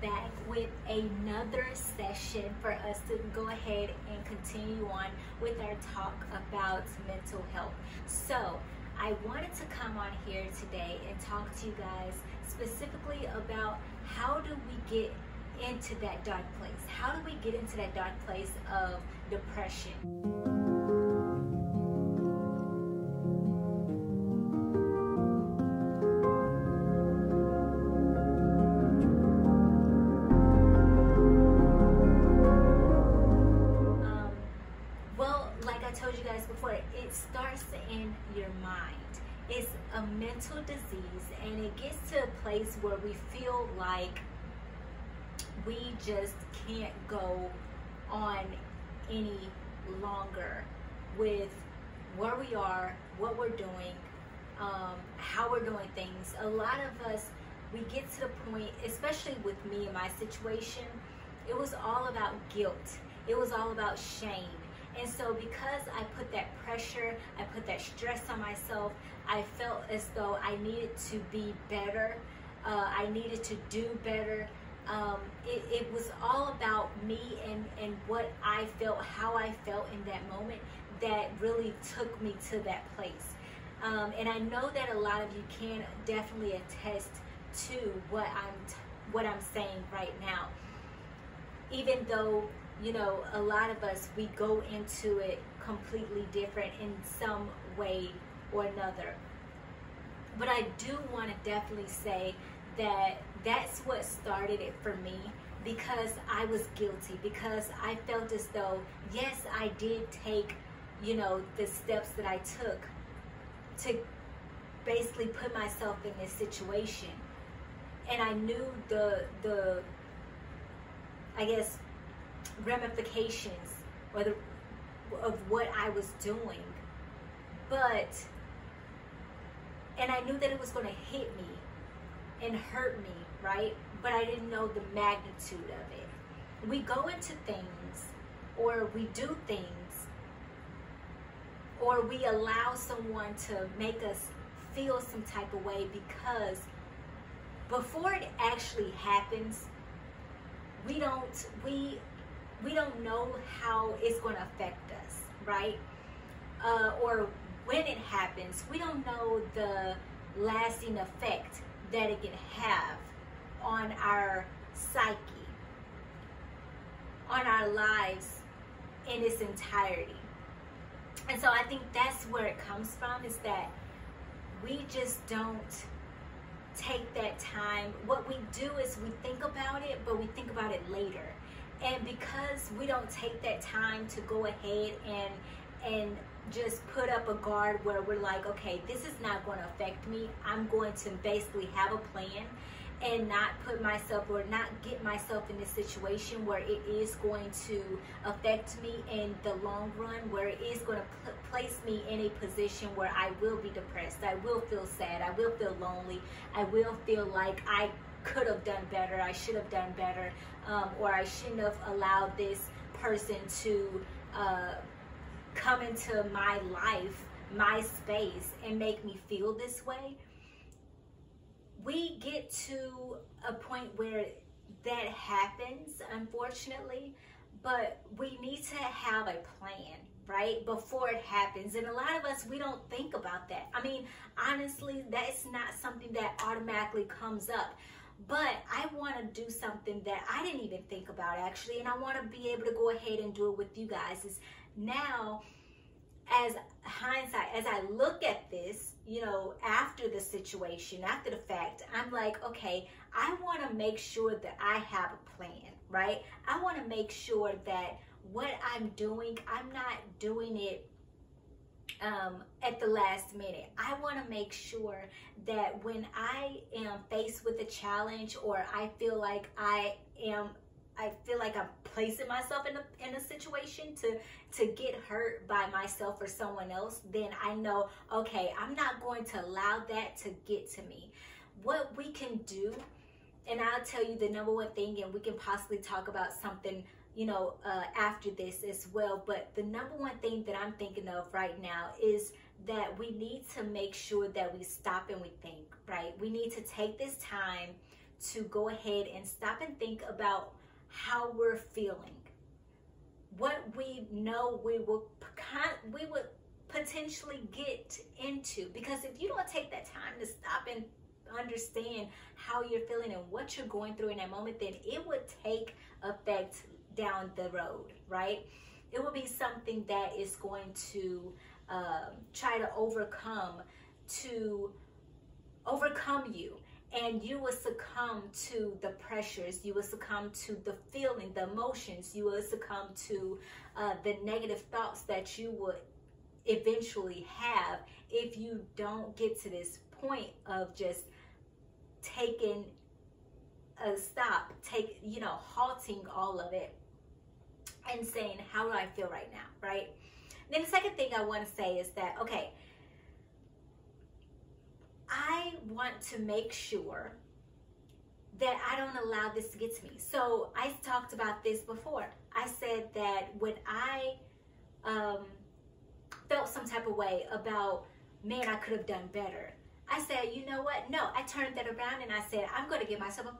back with another session for us to go ahead and continue on with our talk about mental health. So, I wanted to come on here today and talk to you guys specifically about how do we get into that dark place? How do we get into that dark place of depression? Mental disease and it gets to a place where we feel like we just can't go on any longer with where we are, what we're doing, um, how we're doing things. A lot of us, we get to the point, especially with me and my situation, it was all about guilt. It was all about shame. And so because I put that pressure, I put that stress on myself, I felt as though I needed to be better. Uh, I needed to do better. Um, it, it, was all about me and, and what I felt, how I felt in that moment that really took me to that place. Um, and I know that a lot of you can definitely attest to what I'm what I'm saying right now. Even though you know a lot of us we go into it completely different in some way or another. But I do want to definitely say that that's what started it for me because I was guilty, because I felt as though, yes, I did take, you know, the steps that I took to basically put myself in this situation. And I knew the, the, I guess, ramifications or the, of what I was doing. But and I knew that it was going to hit me and hurt me, right? But I didn't know the magnitude of it. We go into things or we do things or we allow someone to make us feel some type of way because before it actually happens, we don't we we don't know how it's going to affect us, right? Uh, or when it happens, we don't know the lasting effect that it can have on our psyche, on our lives in its entirety. And so I think that's where it comes from is that we just don't take that time. What we do is we think about it, but we think about it later. And because we don't take that time to go ahead and and just put up a guard where we're like, okay, this is not going to affect me. I'm going to basically have a plan and not put myself or not get myself in a situation where it is going to affect me in the long run, where it is going to pl- place me in a position where I will be depressed, I will feel sad, I will feel lonely, I will feel like I could have done better, I should have done better, um, or I shouldn't have allowed this person to. Uh, come into my life, my space, and make me feel this way, we get to a point where that happens, unfortunately, but we need to have a plan, right? Before it happens. And a lot of us, we don't think about that. I mean, honestly, that's not something that automatically comes up. But I want to do something that I didn't even think about actually, and I want to be able to go ahead and do it with you guys. Is now as hindsight, as I look at this, you know, after the situation, after the fact, I'm like, okay, I want to make sure that I have a plan, right? I want to make sure that what I'm doing, I'm not doing it um, at the last minute. I want to make sure that when I am faced with a challenge or I feel like I am I feel like I'm placing myself in a in a situation to to get hurt by myself or someone else, then I know, okay, I'm not going to allow that to get to me. What we can do, and I'll tell you the number one thing, and we can possibly talk about something, you know, uh, after this as well. But the number one thing that I'm thinking of right now is that we need to make sure that we stop and we think, right? We need to take this time to go ahead and stop and think about how we're feeling. What we know we will we would potentially get into because if you don't take that time to stop and understand how you're feeling and what you're going through in that moment, then it would take effect down the road, right? It will be something that is going to um, try to overcome to overcome you. And you will succumb to the pressures. You will succumb to the feeling the emotions. You will succumb to uh, the negative thoughts that you would eventually have if you don't get to this point of just taking a stop take you know halting all of it and saying how do i feel right now right then the second thing I want to say is that, okay, I want to make sure that I don't allow this to get to me. So I talked about this before. I said that when I um, felt some type of way about, man, I could have done better. I said, you know what? No, I turned that around and I said, I'm going to give myself a,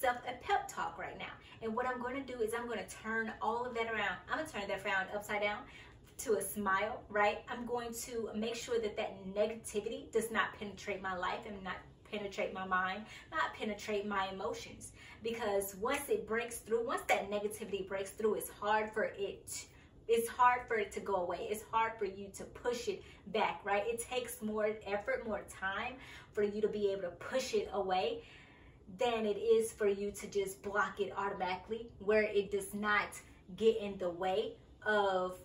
self a pep talk right now. And what I'm going to do is I'm going to turn all of that around. I'm going to turn that frown upside down to a smile, right? I'm going to make sure that that negativity does not penetrate my life and not penetrate my mind, not penetrate my emotions. Because once it breaks through, once that negativity breaks through, it's hard for it it's hard for it to go away. It's hard for you to push it back, right? It takes more effort, more time for you to be able to push it away than it is for you to just block it automatically, where it does not get in the way of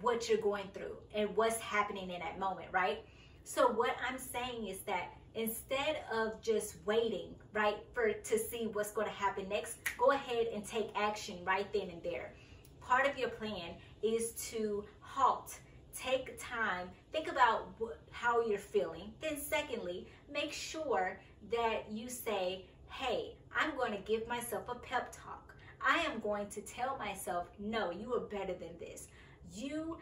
what you're going through and what's happening in that moment, right? So what I'm saying is that instead of just waiting, right, for to see what's going to happen next, go ahead and take action right then and there. Part of your plan is to halt, take time, think about how you're feeling. Then secondly, make sure that you say, "Hey, I'm going to give myself a pep talk. I am going to tell myself, no, you are better than this you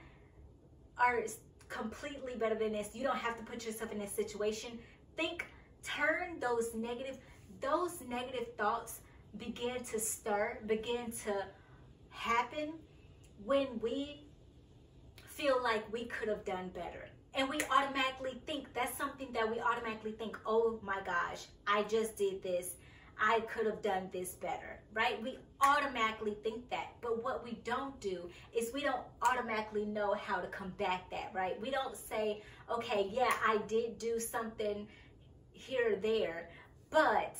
are completely better than this. You don't have to put yourself in this situation. Think, turn those negative, those negative thoughts begin to stir, begin to happen when we feel like we could have done better. And we automatically think that's something that we automatically think, oh my gosh, I just did this. I could have done this better, right? We automatically think that. But what we don't do is we don't automatically know how to combat that, right? We don't say, okay, yeah, I did do something here or there, but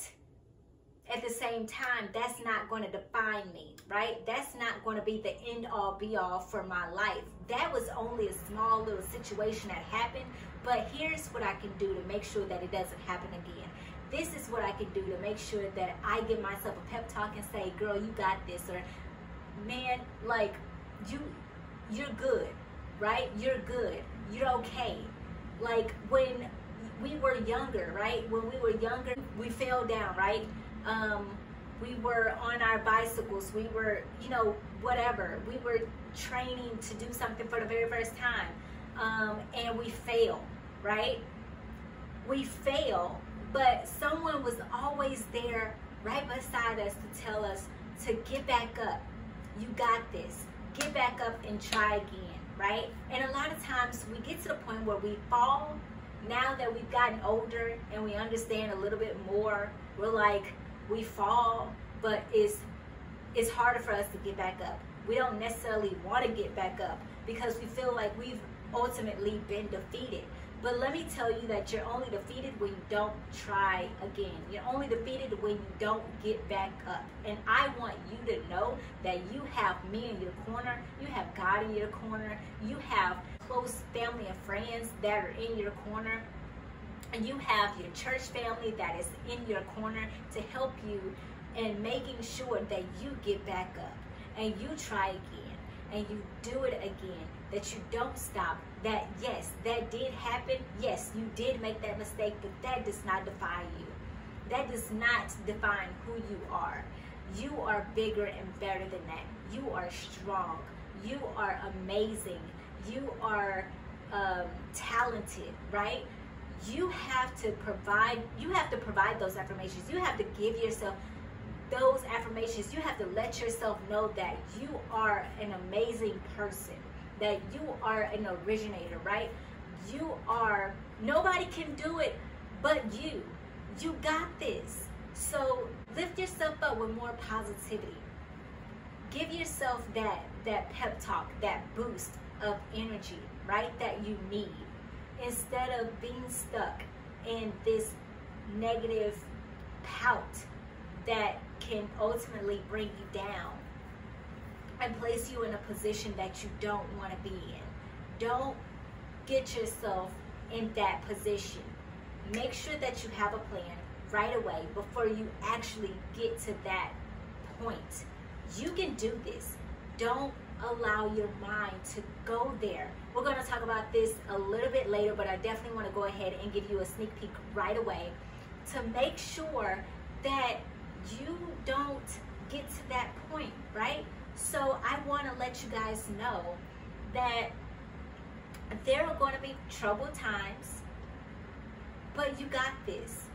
at the same time, that's not going to define me, right? That's not going to be the end all be all for my life. That was only a small little situation that happened, but here's what I can do to make sure that it doesn't happen again this is what I can do to make sure that I give myself a pep talk and say, girl, you got this, or man, like you, you're good, right? You're good. You're okay. Like when we were younger, right? When we were younger, we fell down, right? Um, we were on our bicycles. We were, you know, whatever. We were training to do something for the very first time, um, and we fail, right? We fail but someone was always there right beside us to tell us to get back up. You got this. Get back up and try again, right? And a lot of times we get to the point where we fall. Now that we've gotten older and we understand a little bit more, we're like, we fall, but it's it's harder for us to get back up. We don't necessarily want to get back up because we feel like we've ultimately been defeated. But let me tell you that you're only defeated when you don't try again. You're only defeated when you don't get back up. And I want you to know that you have me in your corner, you have God in your corner, you have close family and friends that are in your corner. And you have your church family that is in your corner to help you in making sure that you get back up and you try again and you do it again that you don't stop. That yes, that did happen. Yes, you did make that mistake, but that does not define you. That does not define who you are. You are bigger and better than that. You are strong. You are amazing. You are um, talented, right? you have to provide you have to provide those affirmations. You have to give yourself those affirmations. You have to let yourself know that you are an amazing person that you are an originator right? You are nobody can do it but you. You got this. So lift yourself up with more positivity. Give yourself that that pep talk that boost of energy right that you need. Instead of being stuck in this negative pout that can ultimately bring you down and place you in a position that you don't want to be in. Don't get yourself in that position. Make sure that you have a plan right away before you actually get to that point. You can do this. Don't allow your mind to go there. We're going to talk about this a little bit later, but I definitely want to go ahead and give you a sneak peek right away to make sure that you don't get to that point, right? So I want to let you guys know that there are going to be troubled times, but you got this.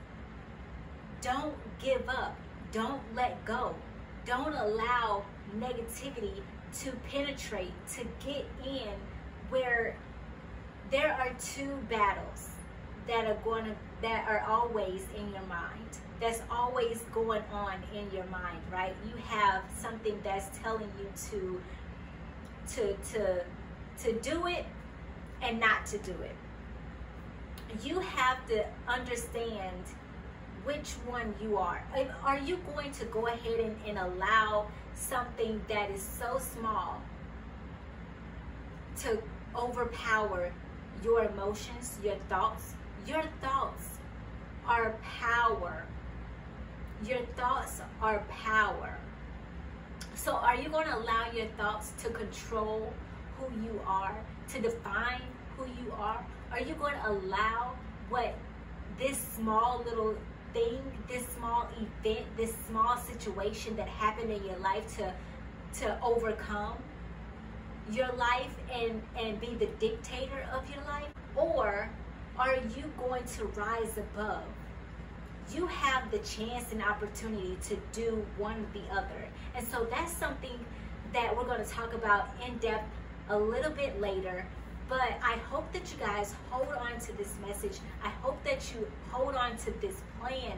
Don't give up. Don't let go. Don't allow negativity to penetrate, to get in where there are two battles that are going to that are always in your mind that's always going on in your mind right? You have something that's telling you to to to to do it and not to do it. You have to understand which one you are. Are you going to go ahead and, and allow something that is so small to overpower your emotions, your thoughts. Your thoughts are power. Your thoughts are power. So, are you going to allow your thoughts to control who you are, to define who you are? Are you going to allow what this small little thing, this small event, this small situation that happened in your life to to overcome your life and and be the dictator of your life? Or are you going to rise above? You have the chance and opportunity to do one or the other. And so that's something that we're going to talk about in depth a little bit later. But I hope that you guys hold on to this message. I hope that you hold on to this plan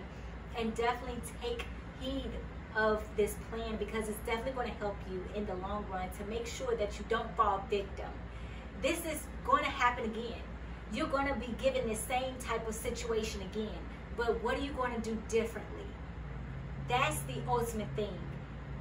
and definitely take heed of this plan because it's definitely going to help you in the long run to make sure that you don't fall victim. This is going to happen again. You're going to be given the same type of situation again. But what are you going to do differently? That's the ultimate thing.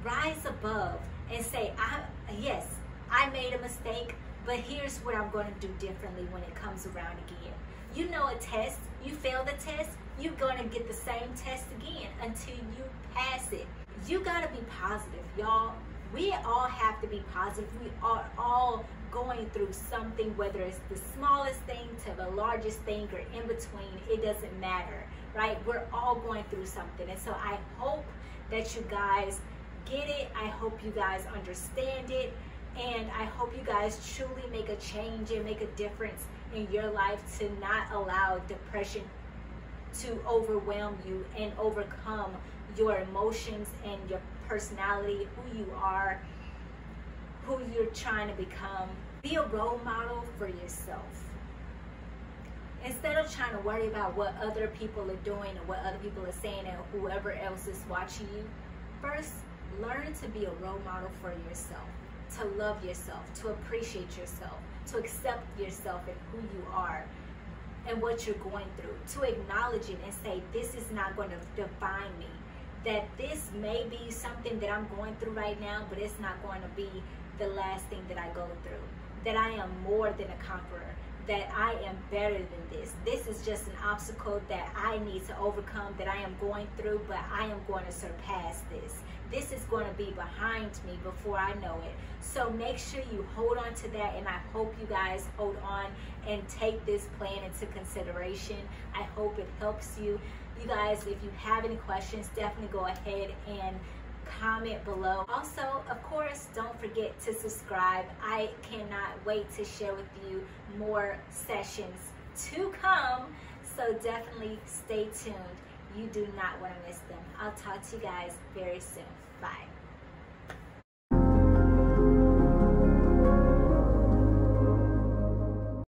Rise above and say, I, yes, I made a mistake, but here's what I'm going to do differently when it comes around again. You know a test, you fail the test, you're to get the same test again until you pass it. You got to be positive, y'all. We all have to be positive. We are all going through something, whether it's the smallest thing to the largest thing or in between, it doesn't matter, right? We're all going through something. And so I hope that you guys get it. I hope you guys understand it. And I hope you guys truly make a change and make a difference in your life to not allow depression to overwhelm you and overcome your emotions and your personality, who you are, who you're trying to become. Be a role model for yourself. Instead of trying to worry about what other people are doing and what other people are saying and whoever else is watching you, first learn to be a role model for yourself, to love yourself, to appreciate yourself, to accept yourself and who you are and what you're going through, to acknowledge it and say, This is not going to define me. That this may be something that I'm going through right now, but it's not going to be the last thing that I go through. That I am more than a conqueror. That I am better than this. This is just an obstacle that I need to overcome, that I am going through, but I am going to surpass this this is going to be behind me before I know it. So make sure you hold on to that, and I hope you guys hold on and take this plan into consideration. I hope it helps you. You guys, if you have any questions, definitely go ahead and comment below. Also, of course, don't forget to subscribe. I cannot wait to share with you more sessions to come. So definitely stay tuned. You do not want to miss them. I'll talk to you guys very soon. Bye.